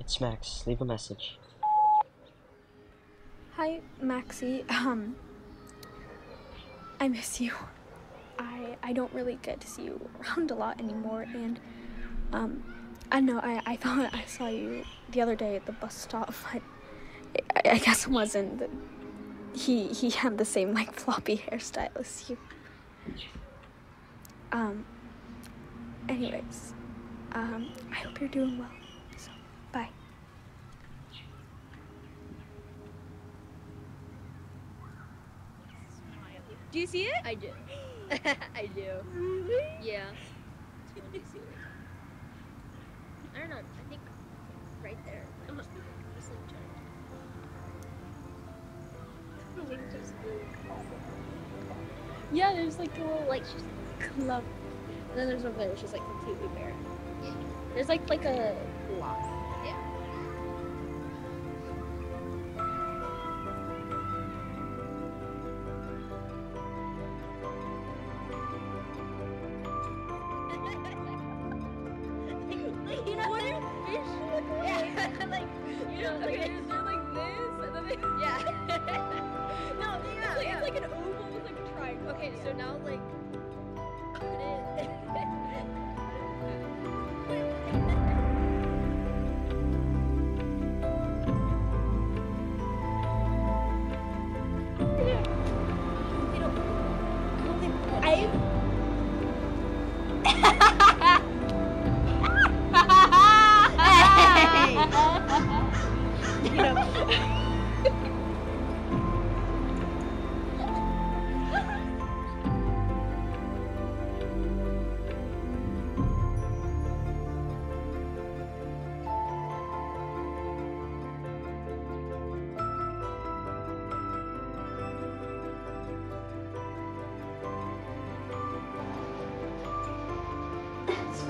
it's Max. Leave a message. Hi, Maxie. Um, I miss you. I I don't really get to see you around a lot anymore, and um, I know. I I thought I saw you the other day at the bus stop, but I, I guess it wasn't. He he had the same like floppy hairstyle as you. Um. Anyways, um, I hope you're doing well. So, bye. Do you see it? I do. I do. Really? Yeah. Do you see it? I don't know. I think right there. I'm just, just like trying. Yeah, there's like a little Like she's club. and then there's over there. She's like completely bare. Yeah. There's like like a block. You know what fish look like? Yeah, like you know, like, Okay, they're like this, and then they. yeah.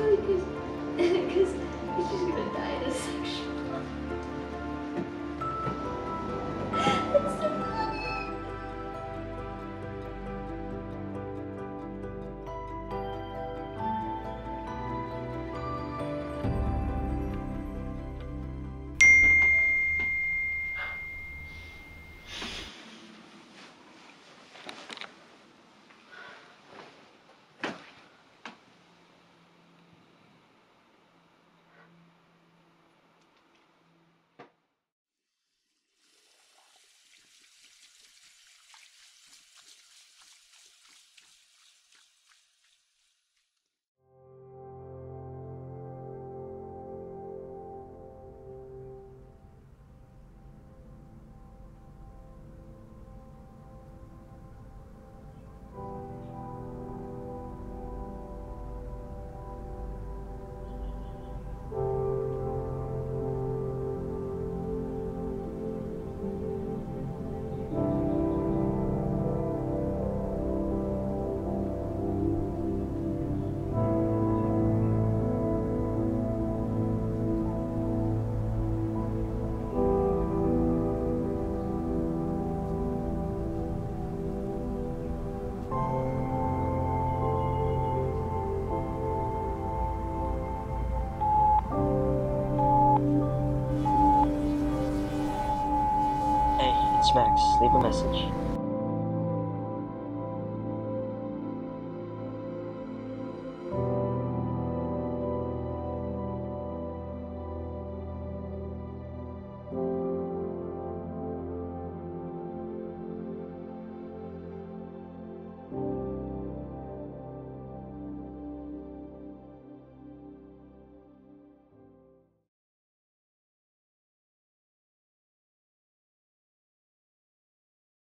funny because because he's just gonna die in a section. Max. Leave a message.